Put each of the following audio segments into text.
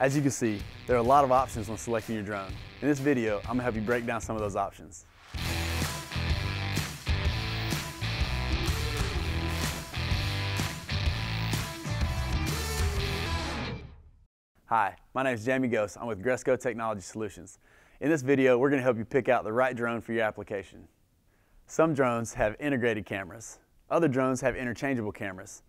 As you can see, there are a lot of options when selecting your drone. In this video, I'm gonna help you break down some of those options. Hi, my name is Jamie Ghost. I'm with Gresco Technology Solutions. In this video, we're gonna help you pick out the right drone for your application. Some drones have integrated cameras. Other drones have interchangeable cameras.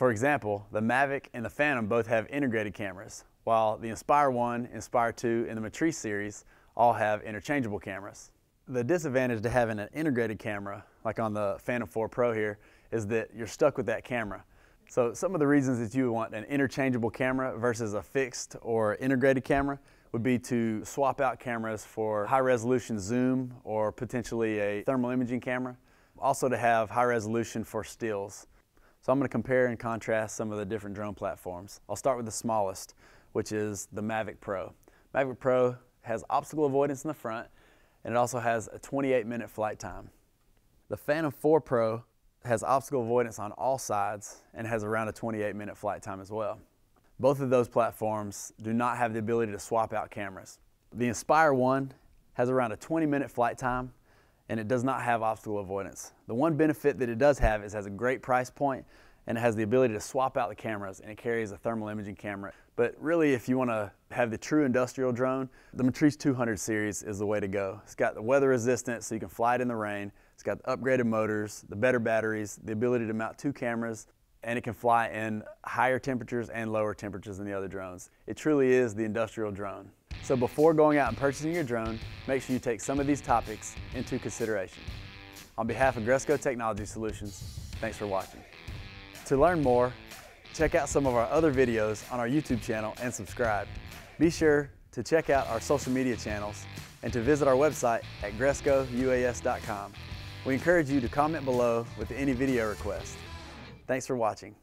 For example, the Mavic and the Phantom both have integrated cameras, while the Inspire 1, Inspire 2, and the Matrice series all have interchangeable cameras. The disadvantage to having an integrated camera, like on the Phantom 4 Pro here, is that you're stuck with that camera. So some of the reasons that you want an interchangeable camera versus a fixed or integrated camera would be to swap out cameras for high resolution zoom or potentially a thermal imaging camera. Also to have high resolution for stills. So I'm going to compare and contrast some of the different drone platforms. I'll start with the smallest, which is the Mavic Pro. Mavic Pro has obstacle avoidance in the front and it also has a 28 minute flight time. The Phantom 4 Pro has obstacle avoidance on all sides and has around a 28 minute flight time as well. Both of those platforms do not have the ability to swap out cameras. The Inspire 1 has around a 20 minute flight time and it does not have obstacle avoidance. The one benefit that it does have is it has a great price point and it has the ability to swap out the cameras and it carries a thermal imaging camera. But really if you want to have the true industrial drone, the Matrice 200 series is the way to go. It's got the weather resistant so you can fly it in the rain. It's got the upgraded motors, the better batteries, the ability to mount two cameras, and it can fly in higher temperatures and lower temperatures than the other drones. It truly is the industrial drone. So before going out and purchasing your drone, make sure you take some of these topics into consideration. On behalf of Gresco Technology Solutions, thanks for watching. To learn more, check out some of our other videos on our YouTube channel and subscribe. Be sure to check out our social media channels and to visit our website at grescouas.com. We encourage you to comment below with any video requests. Thanks for watching.